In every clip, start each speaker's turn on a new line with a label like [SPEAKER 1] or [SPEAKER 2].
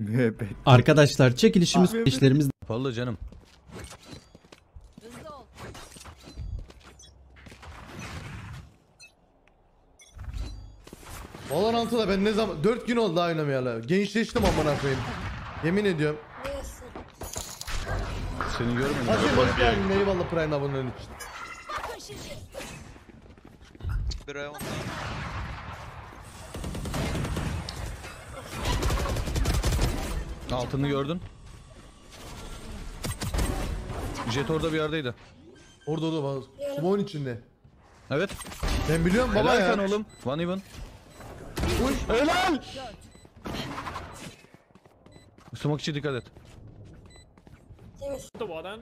[SPEAKER 1] Müebbet.
[SPEAKER 2] Arkadaşlar çekilişimiz
[SPEAKER 1] Abi,
[SPEAKER 2] işlerimiz
[SPEAKER 3] Vallahi canım.
[SPEAKER 4] Valorant'ı da ben ne zaman 4 gün oldu daha oynamayalı. Gençleştim amına koyayım. Yemin ediyorum.
[SPEAKER 3] Seni görmedim.
[SPEAKER 4] Hacı hoş geldin. Eyvallah Prime aboneliğin için.
[SPEAKER 5] Bakın şimdi.
[SPEAKER 3] Altını gördün. Jet orada bir yerdeydi.
[SPEAKER 4] Orada orada bak. Smoke'un içinde.
[SPEAKER 3] Evet.
[SPEAKER 4] Ben biliyorum baba
[SPEAKER 3] Helal
[SPEAKER 4] ya.
[SPEAKER 3] kan oğlum. One even.
[SPEAKER 4] Uy.
[SPEAKER 3] Helal. Smoke içi dikkat et.
[SPEAKER 6] The then.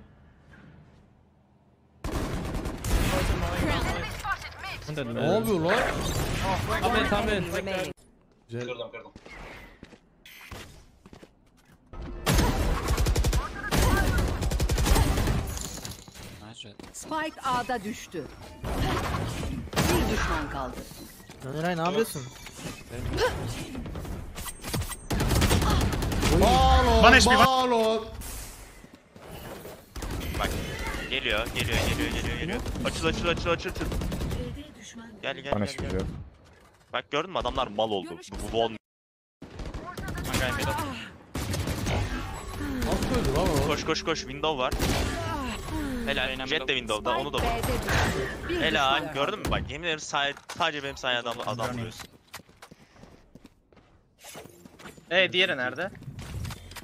[SPEAKER 4] Ne yapıyor lan?
[SPEAKER 6] Come in, come in.
[SPEAKER 4] Güzel.
[SPEAKER 5] Spike A'da düştü. Bir düşman kaldı.
[SPEAKER 7] Eray ne yapıyorsun?
[SPEAKER 4] Balon,
[SPEAKER 8] Bana hiçbir-
[SPEAKER 4] balon.
[SPEAKER 8] Bak. Geliyor, geliyor, geliyor, geliyor, geliyor. Açıl, açıl, açıl, açıl. açıl. Gel, gel, gel, gel. Bak gördün mü adamlar mal oldu. Bu, bu, bu olmuyor.
[SPEAKER 4] Nasıl öldü lan o?
[SPEAKER 8] Koş koş koş window var. Helal. Jet de window'da onu da vur. Helal. Gördün mü bak yemin ederim say- sadece benim sayede adam, adam vuruyorsun.
[SPEAKER 7] Ee diğeri nerede?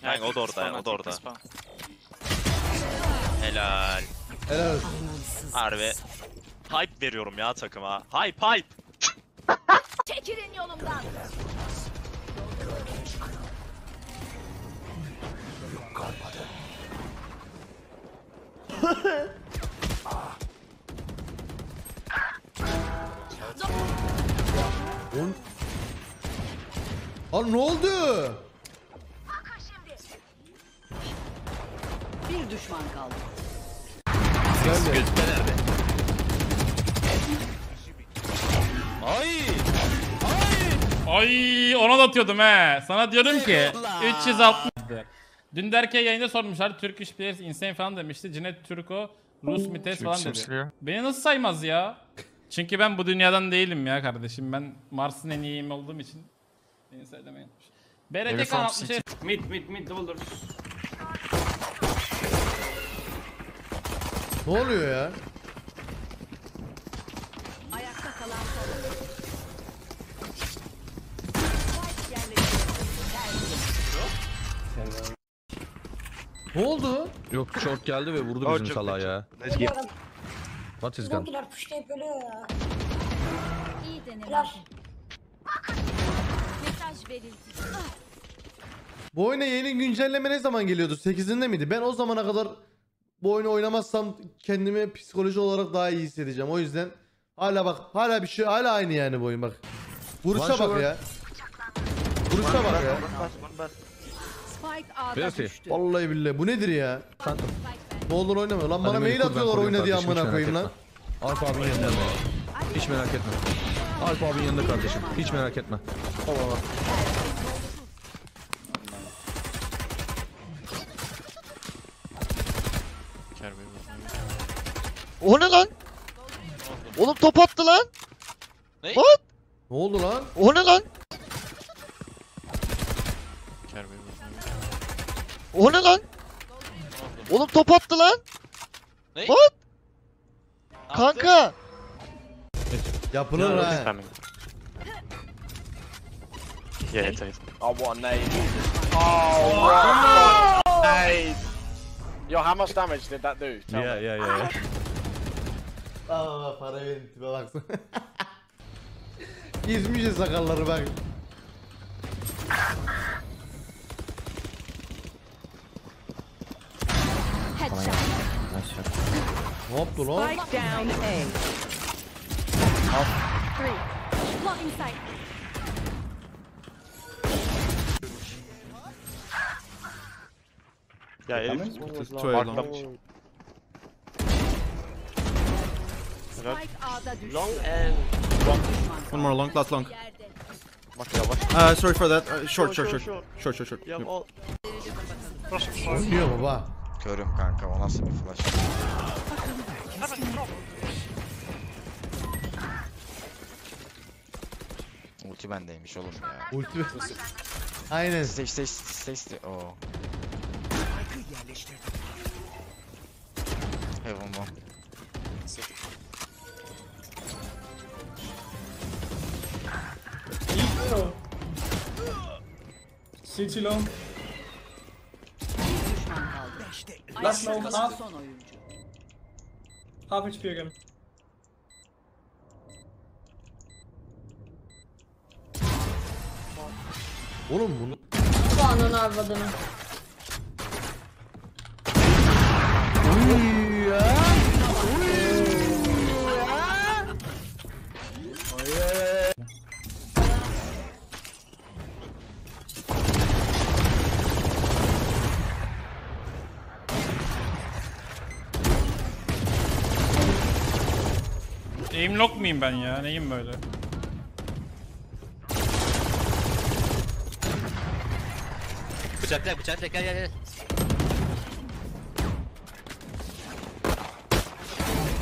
[SPEAKER 8] Yani o da orada, o da orada. Helal.
[SPEAKER 4] Helal olsun.
[SPEAKER 8] Harbi. Hype veriyorum ya takıma. Hype hype.
[SPEAKER 5] Çekilin yolumdan.
[SPEAKER 4] On... Lan ne oldu?
[SPEAKER 5] Bir düşman kaldı.
[SPEAKER 4] Geldi.
[SPEAKER 8] Ay.
[SPEAKER 9] Ay ona da atıyordum he. Sana diyorum ki 360. Dün derken yayında sormuşlar Turkish Players Insane falan demişti. Cinet Turko, Rus Mites falan dedi. Beni nasıl saymaz ya? Çünkü ben bu dünyadan değilim ya kardeşim. Ben Mars'ın en iyiyim olduğum için. Beni unutmuş. BRT kan 60
[SPEAKER 6] Mid, mid, mid, double doors.
[SPEAKER 4] Ne oluyor ya?
[SPEAKER 5] Ayakta kalan son.
[SPEAKER 4] Ne oldu?
[SPEAKER 3] Yok short geldi ve vurdu bizim
[SPEAKER 8] çok
[SPEAKER 3] salağı
[SPEAKER 8] kötü.
[SPEAKER 3] ya. What is gun?
[SPEAKER 10] Bizimkiler pushlayıp ölüyor ya.
[SPEAKER 5] İyi deneme.
[SPEAKER 10] Flash.
[SPEAKER 5] Mesaj verildi.
[SPEAKER 4] Bu oyuna yeni güncelleme ne zaman geliyordu? 8'inde miydi? Ben o zamana kadar bu oyunu oynamazsam kendimi psikoloji olarak daha iyi hissedeceğim. O yüzden hala bak hala bir şey hala aynı yani bu oyun bak. Vuruşa bak ya. Vuruşa bak ya.
[SPEAKER 5] Spike A'da
[SPEAKER 3] iyi.
[SPEAKER 5] düştü.
[SPEAKER 4] Vallahi billahi bu nedir ya? Ne olur oynamıyor. Lan bana
[SPEAKER 3] Hadi
[SPEAKER 4] mail
[SPEAKER 3] beni kur, ben
[SPEAKER 4] atıyorlar
[SPEAKER 3] koruyorum
[SPEAKER 4] oyna diye
[SPEAKER 3] kardeşim, hiç
[SPEAKER 4] amına
[SPEAKER 3] merak
[SPEAKER 4] koyayım lan.
[SPEAKER 3] etme. Alp abinin yanında. Hiç merak etme. Alp abinin yanında kardeşim. Hiç merak etme.
[SPEAKER 7] O ne lan? Oğlum top attı lan.
[SPEAKER 4] Ne oldu lan?
[SPEAKER 7] O ne lan? O ne lan? Oğlum top attı lan.
[SPEAKER 8] Ne?
[SPEAKER 7] What? Kanka.
[SPEAKER 4] Yapılır ha.
[SPEAKER 8] Yeah, it's it.
[SPEAKER 6] Oh, what a nade. Oh, what a nade. Yo, how much damage did that do? Tell
[SPEAKER 3] Ya
[SPEAKER 6] me.
[SPEAKER 3] ya ya.
[SPEAKER 4] Aa para verin tipe baksana. Gezmiş ya sakalları bak. Ne yaptı lan?
[SPEAKER 5] Spike down A.
[SPEAKER 8] Ya herif
[SPEAKER 6] Marklamış.
[SPEAKER 5] Spike A'da düştü.
[SPEAKER 6] Long and
[SPEAKER 5] One
[SPEAKER 2] more long, last long. Uh, sorry for that. Uh, short, short, short. Short, short, short. Yep.
[SPEAKER 4] Oynuyor baba.
[SPEAKER 7] Körüm kanka o nasıl bir flash. Ulti bendeymiş oğlum ya.
[SPEAKER 4] Ulti. Aynen.
[SPEAKER 7] Stay stay stay stay. Oo. Heaven one.
[SPEAKER 1] City long. Last
[SPEAKER 5] kalan
[SPEAKER 1] half.
[SPEAKER 5] son oyuncu.
[SPEAKER 1] Half HP again.
[SPEAKER 4] Oğlum bunu.
[SPEAKER 10] Ananı avradını.
[SPEAKER 9] Aim lock muyum ben ya? Neyim böyle?
[SPEAKER 8] Bıçakla bıçakla gel gel gel.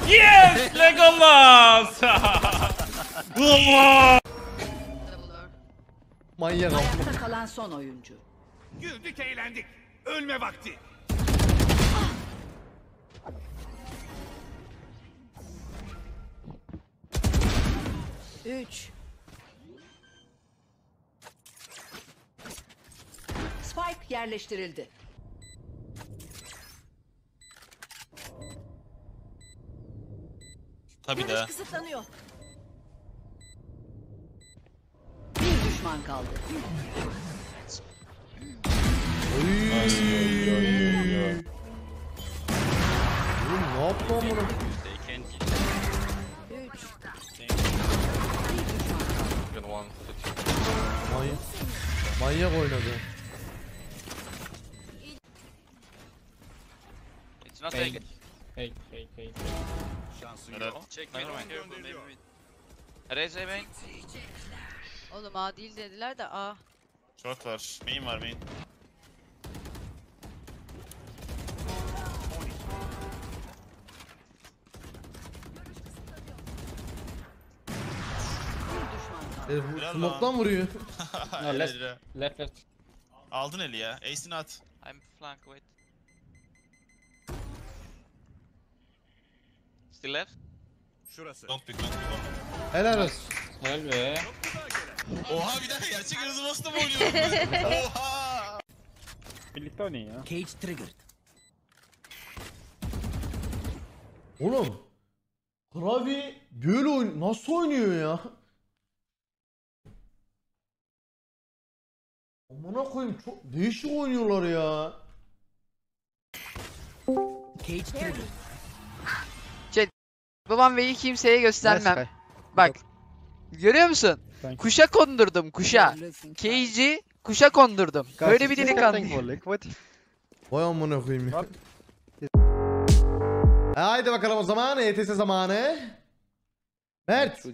[SPEAKER 9] Yes! Legolas! Allah!
[SPEAKER 4] Manyak.
[SPEAKER 5] Ayakta kalan son oyuncu.
[SPEAKER 3] Güldük eğlendik. Ölme vakti.
[SPEAKER 5] Üç. Spike yerleştirildi.
[SPEAKER 8] Tabii de.
[SPEAKER 5] Kısıtlanıyor. Bir düşman kaldı.
[SPEAKER 4] Oğlum ne yaptı amına? Manyak oynadı.
[SPEAKER 8] It's not
[SPEAKER 9] Hey. Hey hey hey.
[SPEAKER 3] Şansın yok.
[SPEAKER 8] Check mid one. Raise main.
[SPEAKER 10] Oğlum A değil dediler de A.
[SPEAKER 8] Short var. Main var main.
[SPEAKER 4] Herif bu
[SPEAKER 8] Helal
[SPEAKER 4] smoke'tan vuruyor.
[SPEAKER 9] No, left, left, left.
[SPEAKER 8] Aldın eli ya. Ace'ini at.
[SPEAKER 11] I'm flank, wait. Still left?
[SPEAKER 3] Şurası.
[SPEAKER 8] Don't pick don't pick don't.
[SPEAKER 4] Helal olsun.
[SPEAKER 9] Helal be.
[SPEAKER 8] Oha bir dakika gerçek hızlı boss'ta mı oynuyorum ben? Oha!
[SPEAKER 9] Birlikte oynayın ya.
[SPEAKER 4] Oğlum. Klavye böyle oyun nasıl oynuyor ya? Amına koyayım çok değişik oynuyorlar ya.
[SPEAKER 10] Babam V'yi kimseye göstermem. Bak. Görüyor musun?
[SPEAKER 9] Thank you.
[SPEAKER 10] Kuşa kondurdum kuşa. Cagey kuşa kondurdum. Böyle bir delikanlı.
[SPEAKER 4] Vay amına koyayım ya. Haydi bakalım o zaman ETS zamanı. Mert.